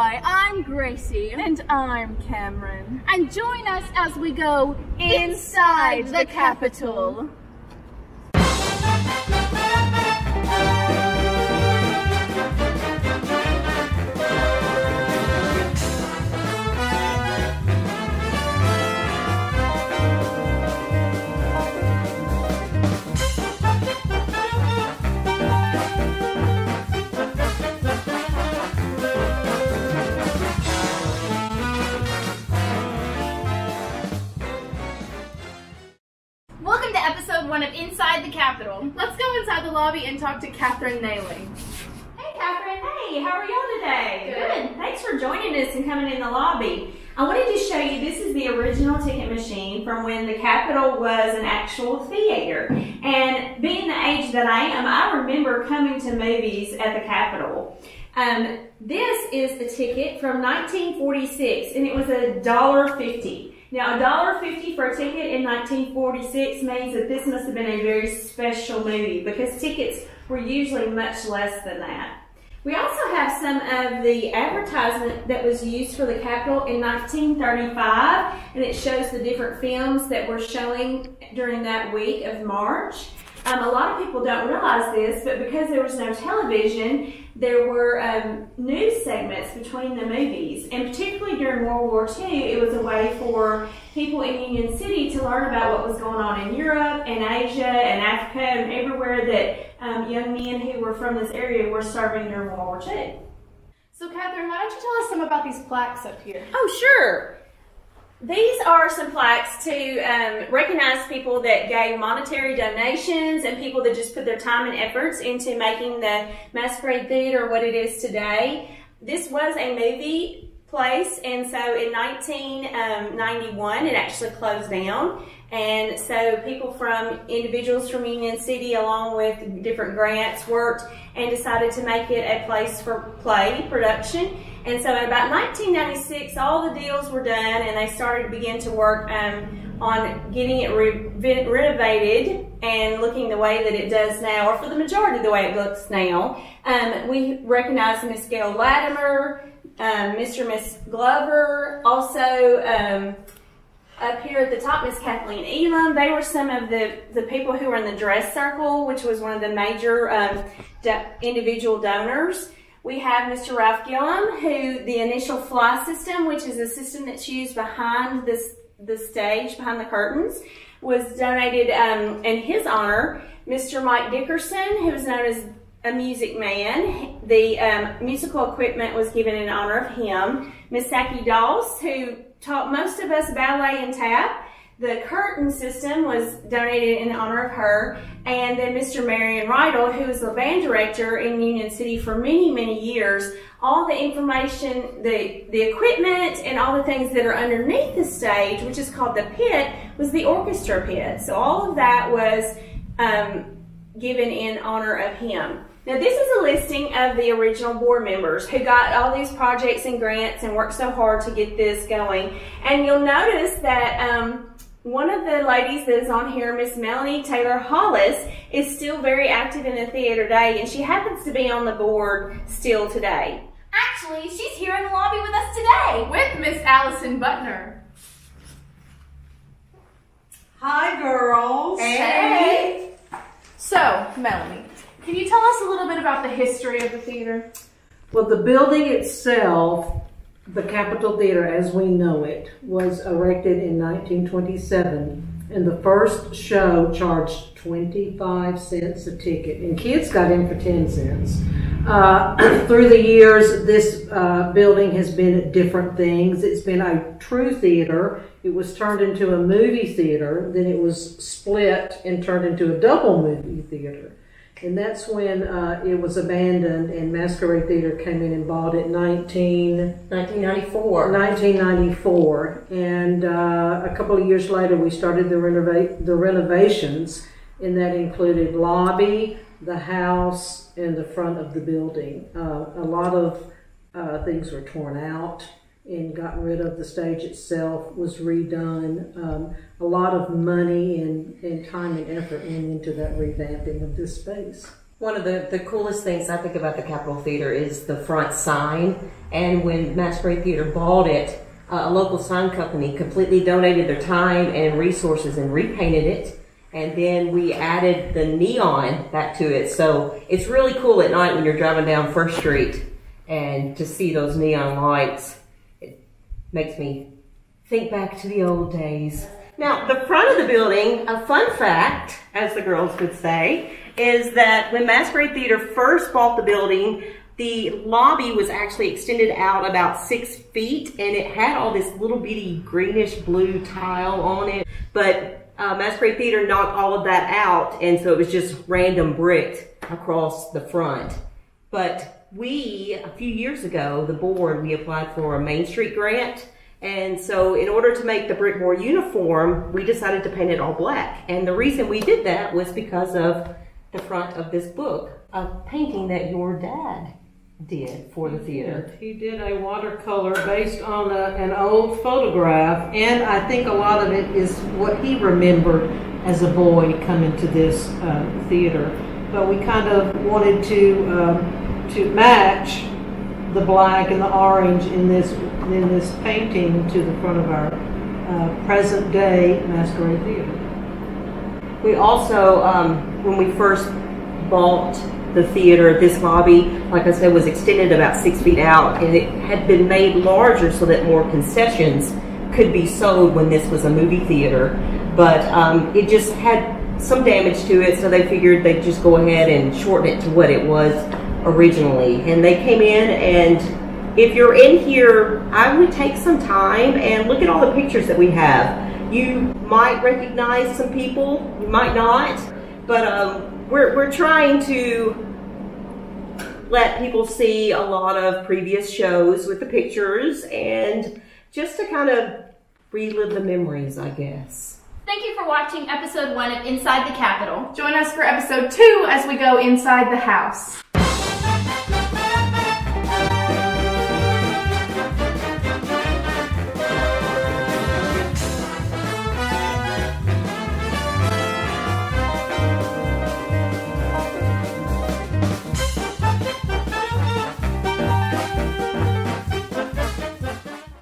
Hi, I'm Gracie. And I'm Cameron. And join us as we go inside, the, Capitol. Welcome to episode one of Inside the Capitol. Let's go inside the lobby and talk to Catherine Nailing. Hey, Catherine. Hey, how are y'all today? Good. Thanks for joining us and coming in the lobby. I wanted to show you this is the original ticket machine from when the Capitol was an actual theater. And being the age that I am, I remember coming to movies at the Capitol. Um, this is the ticket from 1946, and it was a dollar fifty. Now, a dollar fifty for a ticket in 1946 means that this must have been a very special movie because tickets were usually much less than that. We also have some of the advertisement that was used for the Capitol in 1935, and it shows the different films that were showing during that week of March. Um, a lot of people don't realize this, but because there was no television, there were um, news segments between the movies. And particularly during World War II, it was a way for people in Union City to learn about what was going on in Europe and Asia and Africa and everywhere that um, young men who were from this area were serving during World War II. So, Catherine, why don't you tell us some about these plaques up here? Oh, sure. These are some plaques to um, recognize people that gave monetary donations and people that just put their time and efforts into making the Masquerade Theater what it is today. This was a movie place, and so in 1991 it actually closed down. And so people from individuals from Union City, along with different grants, worked and decided to make it a place for play production. And so in about 1996, all the deals were done, and they started to begin to work um, on getting it re- renovated and looking the way that it does now, or for the majority the way it looks now. Um, we recognize Miss Gail Latimer, um, Mr. and Miss Glover, also um, up here at the top, Miss Kathleen Elam. They were some of the, the people who were in the dress circle, which was one of the major um, do- individual donors. We have Mr. Ralph Gillum, who the initial fly system, which is a system that's used behind this the stage, behind the curtains, was donated um, in his honor. Mr. Mike Dickerson, who is known as a music man, the um, musical equipment was given in honor of him. Miss Saki Doss, who taught most of us ballet and tap. The curtain system was donated in honor of her. And then Mr. Marion Rydell, who was the band director in Union City for many, many years. All the information, the, the equipment, and all the things that are underneath the stage, which is called the pit, was the orchestra pit. So all of that was um, given in honor of him. Now, this is a listing of the original board members who got all these projects and grants and worked so hard to get this going. And you'll notice that um, one of the ladies that is on here, Miss Melanie Taylor Hollis, is still very active in the theater today, and she happens to be on the board still today. Actually, she's here in the lobby with us today. With Miss Allison Butner. Hi, girls. Hey. So, Melanie, can you tell us a little bit about the history of the theater? Well, the building itself, the Capitol Theater as we know it, was erected in 1927, and the first show charged 25 cents a ticket, and kids got in for 10 cents. Uh, through the years, this uh, building has been different things. It's been a true theater. It was turned into a movie theater. Then it was split and turned into a double movie theater. And that's when uh, it was abandoned and Masquerade Theater came in and bought it 19, 1994. 1994. And uh, a couple of years later, we started the, renova- the renovations, and that included lobby, the house, and the front of the building. Uh, a lot of uh, things were torn out and gotten rid of. The stage itself was redone. Um, a lot of money and, and time and effort went into that revamping of this space. One of the, the coolest things I think about the Capitol Theater is the front sign. And when Masquerade Theater bought it, uh, a local sign company completely donated their time and resources and repainted it. And then we added the neon back to it. So it's really cool at night when you're driving down First Street and to see those neon lights. Makes me think back to the old days. Now, the front of the building, a fun fact, as the girls would say, is that when Masquerade Theater first bought the building, the lobby was actually extended out about six feet and it had all this little bitty greenish blue tile on it. But uh, Masquerade Theater knocked all of that out and so it was just random brick across the front. But we, a few years ago, the board, we applied for a Main Street grant and so in order to make the brick more uniform, we decided to paint it all black. And the reason we did that was because of the front of this book, a painting that your dad did for the theater. He did a watercolor based on a, an old photograph, and I think a lot of it is what he remembered as a boy coming to this uh, theater. But we kind of wanted to um, to match the black and the orange in this in this painting to the front of our uh, present day masquerade theater. We also, um, when we first bought the theater, this lobby, like I said, was extended about six feet out and it had been made larger so that more concessions could be sold when this was a movie theater. But um, it just had some damage to it, so they figured they'd just go ahead and shorten it to what it was originally. And they came in and if you're in here, I would take some time and look at all the pictures that we have. You might recognize some people, you might not, but um, we're, we're trying to let people see a lot of previous shows with the pictures and just to kind of relive the memories, I guess. Thank you for watching episode one of Inside the Capitol. Join us for episode two as we go inside the house.